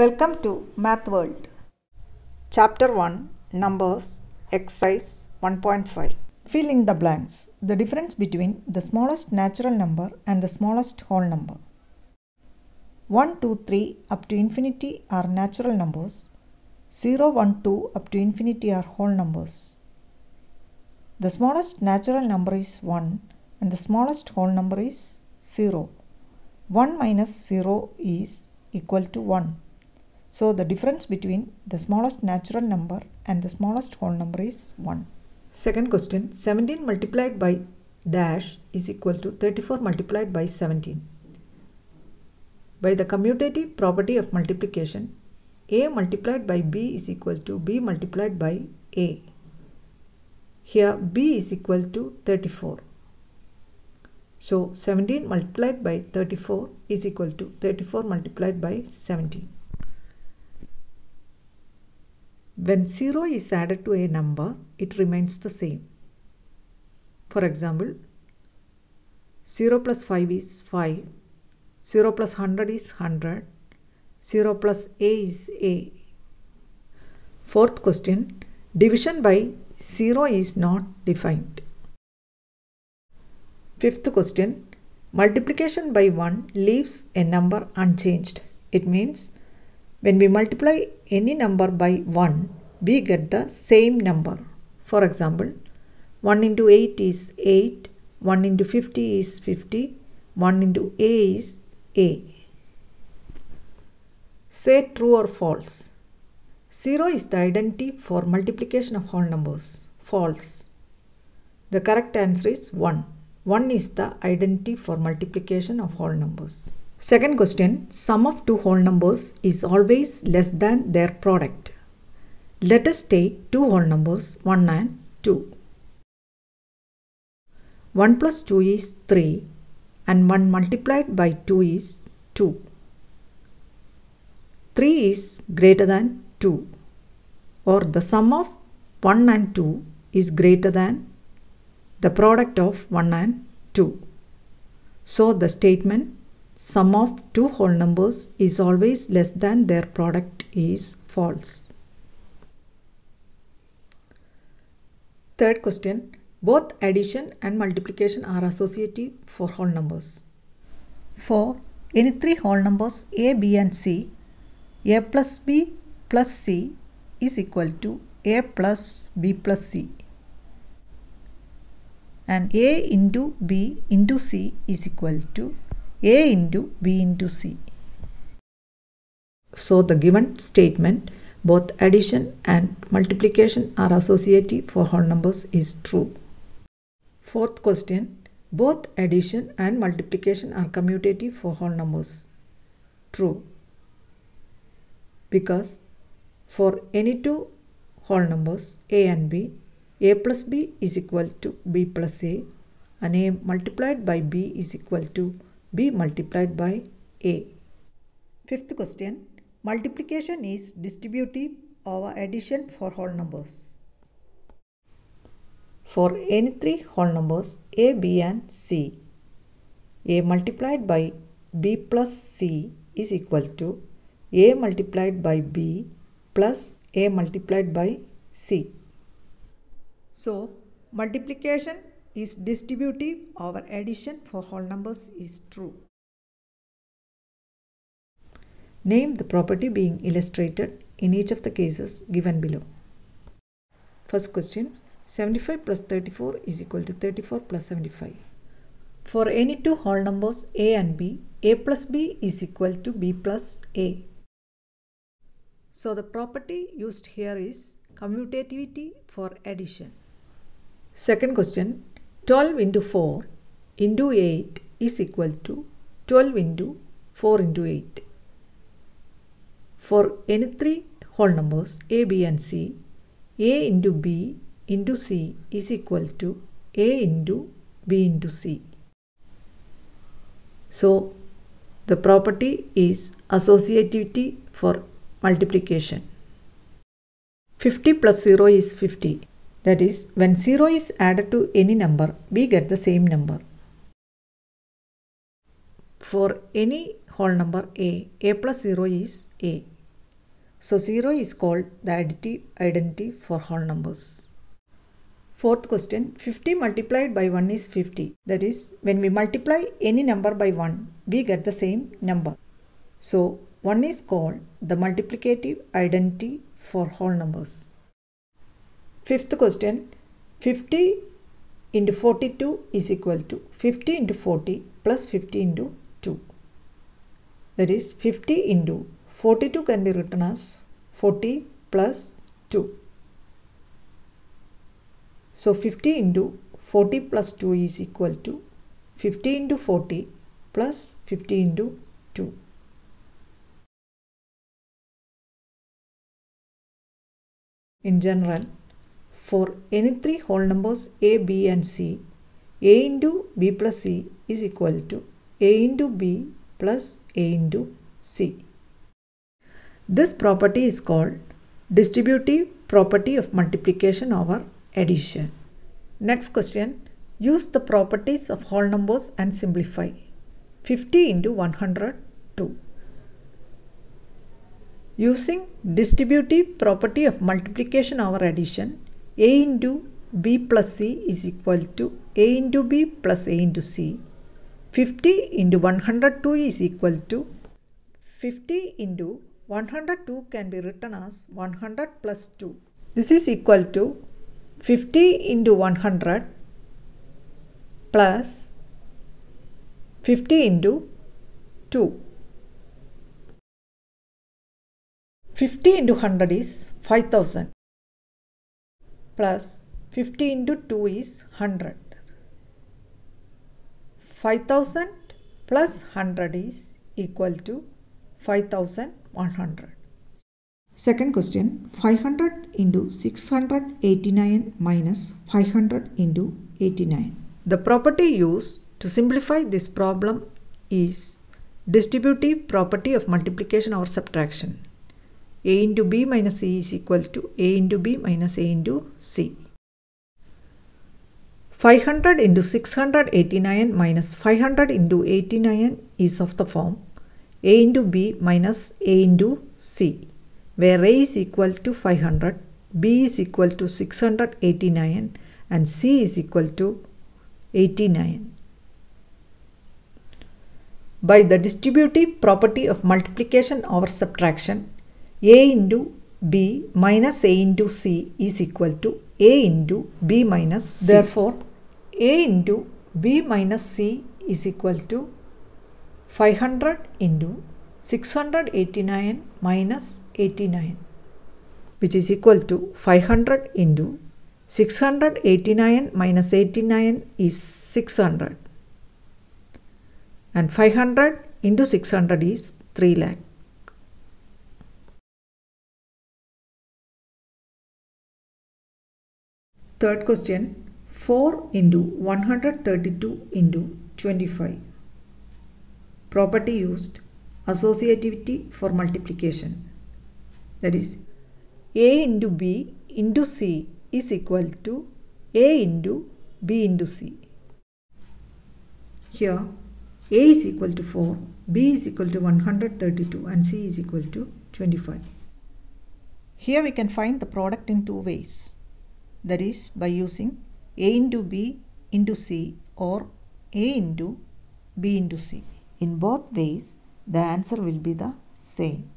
Welcome to Math World. Chapter 1 Numbers Exercise 1.5 Fill in the blanks. The difference between the smallest natural number and the smallest whole number. 1, 2, 3 up to infinity are natural numbers. 0, 1, 2 up to infinity are whole numbers. The smallest natural number is 1 and the smallest whole number is 0. 1 minus 0 is equal to 1. So the difference between the smallest natural number and the smallest whole number is 1. Second question 17 multiplied by dash is equal to 34 multiplied by 17. By the commutative property of multiplication, a multiplied by b is equal to b multiplied by a. Here b is equal to 34. So 17 multiplied by 34 is equal to 34 multiplied by 17. When 0 is added to a number, it remains the same. For example, 0 plus 5 is 5, 0 plus 100 is 100, 0 plus a is a. Fourth question, division by 0 is not defined. Fifth question, multiplication by 1 leaves a number unchanged. It means when we multiply any number by 1, we get the same number. For example, 1 into 8 is 8, 1 into 50 is 50, 1 into a is a. Say true or false. 0 is the identity for multiplication of whole numbers. False. The correct answer is 1. 1 is the identity for multiplication of whole numbers. Second question, sum of two whole numbers is always less than their product. Let us take two whole numbers 1 and 2. 1 plus 2 is 3 and 1 multiplied by 2 is 2. 3 is greater than 2 or the sum of 1 and 2 is greater than the product of 1 and 2. So the statement sum of two whole numbers is always less than their product is false. Third question both addition and multiplication are associative for whole numbers. For any three whole numbers a, b and c, a plus b plus c is equal to a plus b plus c and a into b into c is equal to a into b into c. So the given statement both addition and multiplication are associative for whole numbers is true. Fourth question both addition and multiplication are commutative for whole numbers. True. Because for any two whole numbers a and b, a plus b is equal to b plus a and a multiplied by b is equal to b multiplied by a. Fifth question multiplication is distributive over addition for whole numbers. For any three whole numbers a, b and c, a multiplied by b plus c is equal to a multiplied by b plus a multiplied by c. So multiplication is distributive over addition for whole numbers is true. Name the property being illustrated in each of the cases given below. First question 75 plus 34 is equal to 34 plus 75. For any two whole numbers a and b, a plus b is equal to b plus a. So the property used here is commutativity for addition. Second question 12 into 4 into 8 is equal to 12 into 4 into 8. For any three whole numbers a, b and c, a into b into c is equal to a into b into c. So the property is associativity for multiplication. 50 plus 0 is 50. That is, when 0 is added to any number, we get the same number. For any whole number a, a plus 0 is a. So 0 is called the additive identity for whole numbers. Fourth question 50 multiplied by 1 is 50. That is, when we multiply any number by 1, we get the same number. So 1 is called the multiplicative identity for whole numbers. Fifth question 50 into 42 is equal to 50 into 40 plus 50 into 2. That is 50 into 42 can be written as 40 plus 2. So 50 into 40 plus 2 is equal to 50 into 40 plus 50 into 2. In general, for any three whole numbers a, b and c, a into b plus c is equal to a into b plus a into c. This property is called distributive property of multiplication over addition. Next question. Use the properties of whole numbers and simplify. 50 into 102. Using distributive property of multiplication over addition, a into b plus c is equal to a into b plus a into c. 50 into 102 is equal to 50 into 102 can be written as 100 plus 2. This is equal to 50 into 100 plus 50 into 2. 50 into 100 is 5000 plus 50 into 2 is 100. 5000 plus 100 is equal to 5100. Second question 500 into 689 minus 500 into 89. The property used to simplify this problem is distributive property of multiplication or subtraction. A into b minus c is equal to a into b minus a into c. 500 into 689 minus 500 into 89 is of the form a into b minus a into c where a is equal to 500, b is equal to 689 and c is equal to 89. By the distributive property of multiplication over subtraction, a into b minus a into c is equal to a into b minus c. Therefore, a into b minus c is equal to 500 into 689 minus 89 which is equal to 500 into 689 minus 89 is 600 and 500 into 600 is 3 lakh. Third question 4 into 132 into 25. Property used associativity for multiplication. That is a into b into c is equal to a into b into c. Here a is equal to 4, b is equal to 132 and c is equal to 25. Here we can find the product in two ways. That is by using a into b into c or a into b into c. In both ways, the answer will be the same.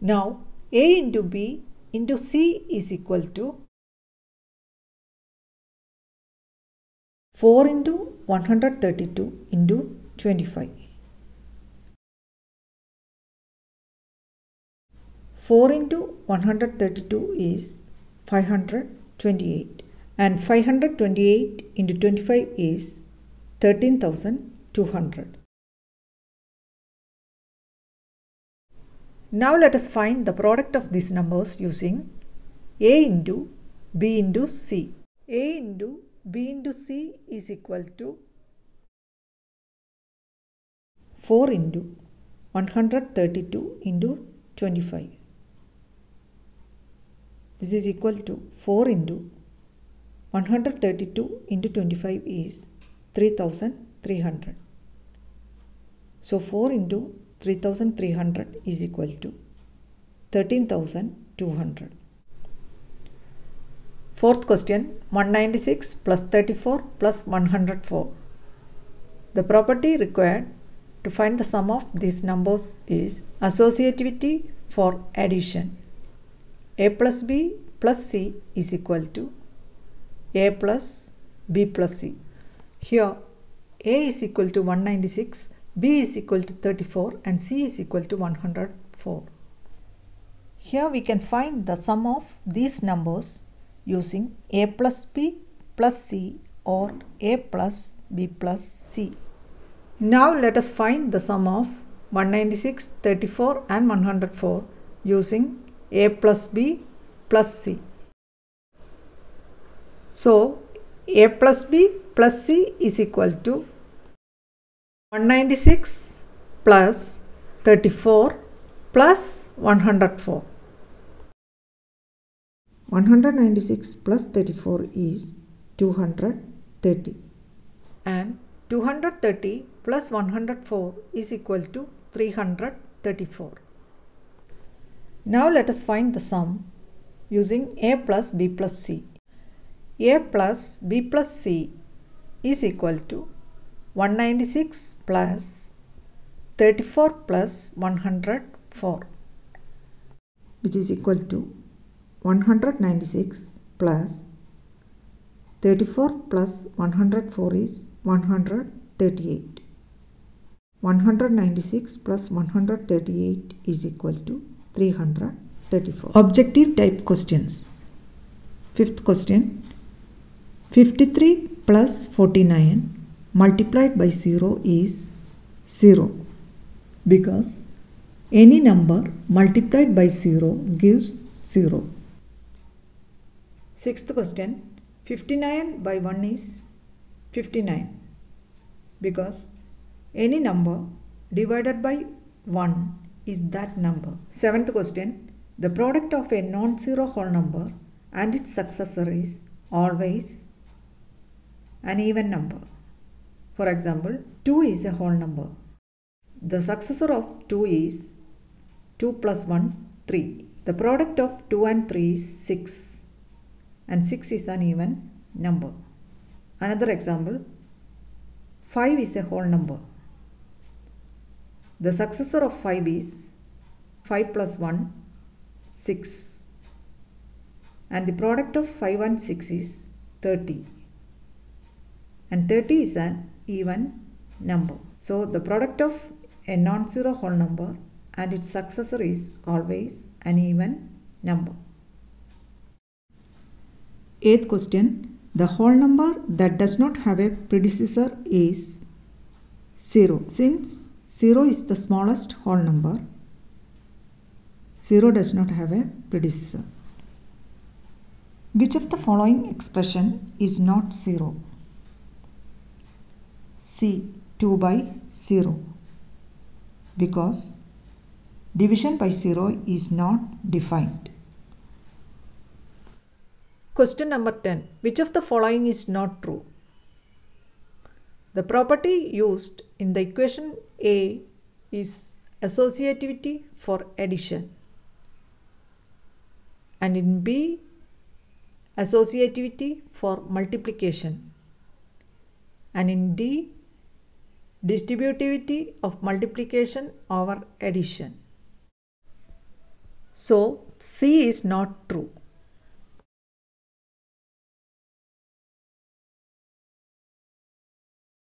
Now, a into b into c is equal to 4 into 132 into 25. 4 into 132 is 528 and 528 into 25 is 13,200. Now let us find the product of these numbers using a into b into c. a into b into c is equal to 4 into 132 into 25. This is equal to 4 into 132 into 25 is 3300. So 4 into 3300 is equal to 13200. Fourth question 196 plus 34 plus 104. The property required to find the sum of these numbers is associativity for addition. A plus B plus C is equal to A plus B plus C. Here A is equal to 196, B is equal to 34 and C is equal to 104. Here we can find the sum of these numbers using A plus B plus C or A plus B plus C. Now let us find the sum of 196, 34 and 104 using A plus B plus C. So A plus B plus C is equal to 196 plus 34 plus 104. 196 plus 34 is 230 and 230 plus 104 is equal to 334. Now let us find the sum using A plus B plus C. A plus B plus C is equal to 196 plus 34 plus 104 which is equal to 196 plus 34 plus 104 is 138. 196 plus 138 is equal to 334. Objective type questions. Fifth question 53 plus 49 multiplied by 0 is 0 because any number multiplied by 0 gives 0. Sixth question 59 by 1 is 59 because any number divided by 1 is that number. Seventh question the product of a non-zero whole number and its successor is always an even number. For example, 2 is a whole number. The successor of 2 is 2 plus 1, 3. The product of 2 and 3 is 6 and 6 is an even number. Another example 5 is a whole number. The successor of 5 is 5 plus 1 6 and the product of 5 and 6 is 30 and 30 is an even number. So the product of a non-zero whole number and its successor is always an even number. Eighth question. The whole number that does not have a predecessor is 0. Since 0 is the smallest whole number, 0 does not have a predecessor. Which of the following expression is not 0? C. 2 by 0 because division by 0 is not defined. Question number 10. Which of the following is not true? The property used in the equation A is associativity for addition and in B associativity for multiplication and in D distributivity of multiplication over addition. So C is not true.